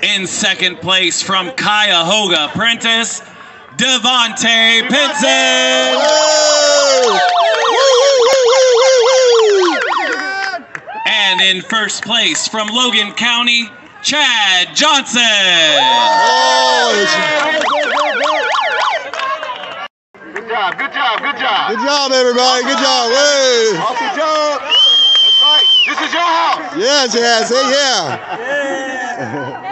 In second place from Cuyahoga Prentice, Devonte Pinson. And in first place from Logan County, Chad Johnson. Good job, good job, good job. Good job, everybody. Good job. Hey. Awesome job. That's right. This is your house. Yeah, Hey, yeah. yeah.